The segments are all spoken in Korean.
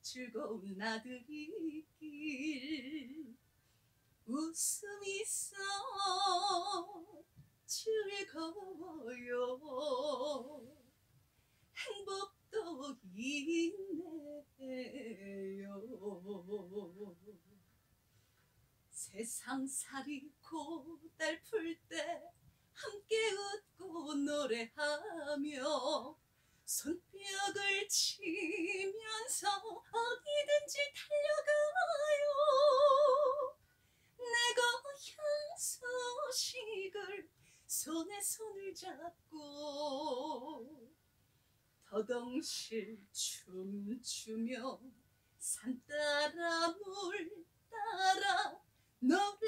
즐거운 나들이 길. 웃음 있어 즐거워요. 행복도 있네요. 세상살이 고달플 때 함께 웃고 노래하며 손뼉을 치면서 어디든지 달려가요. 내 고향 소식을 손에 손을 잡고 더덩실 춤추며 산 따라 물 따라 노래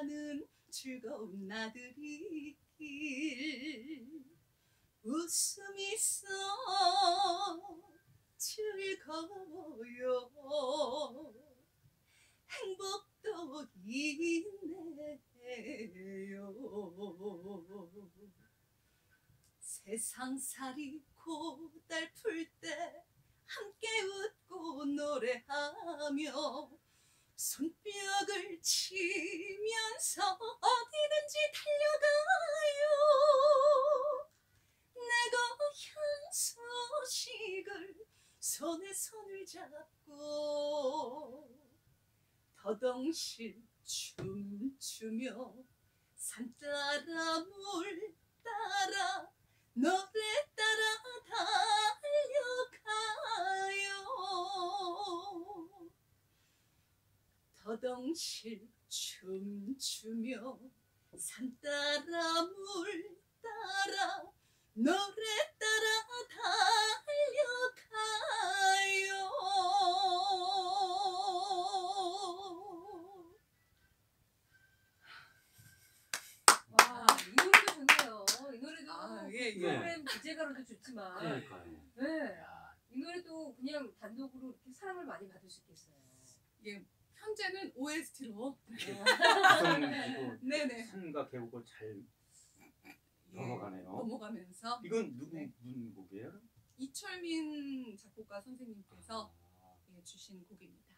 찾아가는 즐거운 나들이 길. 웃음 있어 즐거워요. 행복도 있네요. 세상살이 고달플 때 함께 웃고 노래하며 손뼉을 치면서 어디든지 달려가요. 내 고향 소식을 손에 손을 잡고 더덩실 춤추며 산 따라 물 따라 노 더덩실 춤추며 산 따라 물 따라 노래 따라 달려가요 와, 이 노래도 좋네요. 이 노래도 아, 예, 예. 프로그램 주제가로도 좋지만, 그러니까요. 네, 야, 이 노래도 그냥 단독으로 이렇게 사랑을 많이 받을 수 있겠어요. 이게 현재는 OST로 구성지고 네네 산과 계곡을 잘 넘어가네요. 넘어가면서 이건 누구 네. 분 곡이에요? 이철민 작곡가 선생님께서 아, 예, 주신 곡입니다.